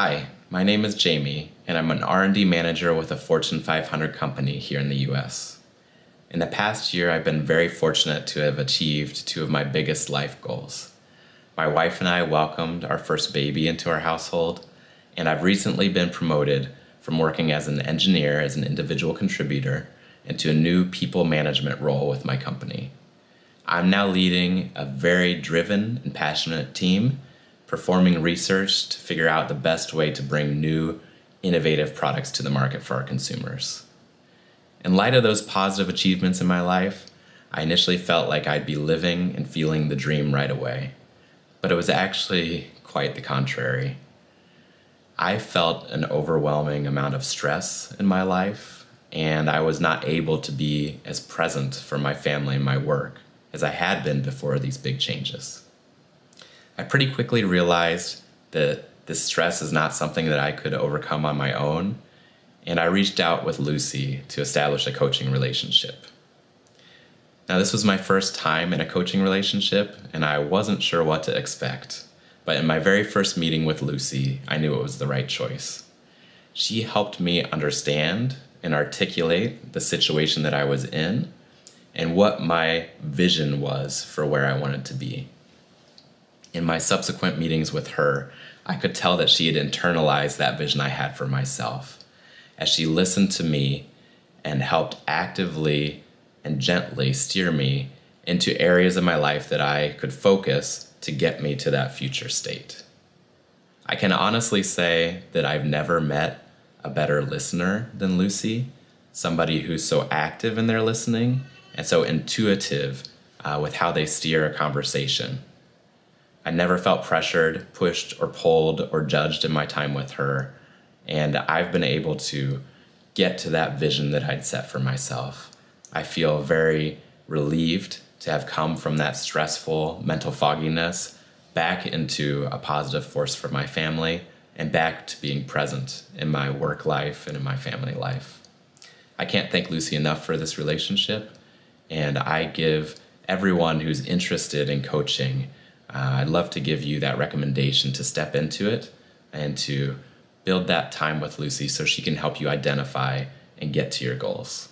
Hi, my name is Jamie, and I'm an R&D manager with a Fortune 500 company here in the US. In the past year, I've been very fortunate to have achieved two of my biggest life goals. My wife and I welcomed our first baby into our household, and I've recently been promoted from working as an engineer, as an individual contributor, into a new people management role with my company. I'm now leading a very driven and passionate team performing research to figure out the best way to bring new, innovative products to the market for our consumers. In light of those positive achievements in my life, I initially felt like I'd be living and feeling the dream right away. But it was actually quite the contrary. I felt an overwhelming amount of stress in my life, and I was not able to be as present for my family and my work as I had been before these big changes. I pretty quickly realized that this stress is not something that I could overcome on my own, and I reached out with Lucy to establish a coaching relationship. Now, this was my first time in a coaching relationship, and I wasn't sure what to expect. But in my very first meeting with Lucy, I knew it was the right choice. She helped me understand and articulate the situation that I was in and what my vision was for where I wanted to be in my subsequent meetings with her, I could tell that she had internalized that vision I had for myself as she listened to me and helped actively and gently steer me into areas of my life that I could focus to get me to that future state. I can honestly say that I've never met a better listener than Lucy, somebody who's so active in their listening and so intuitive uh, with how they steer a conversation. I never felt pressured, pushed, or pulled, or judged in my time with her. And I've been able to get to that vision that I'd set for myself. I feel very relieved to have come from that stressful mental fogginess back into a positive force for my family and back to being present in my work life and in my family life. I can't thank Lucy enough for this relationship, and I give everyone who's interested in coaching uh, I'd love to give you that recommendation to step into it and to build that time with Lucy so she can help you identify and get to your goals.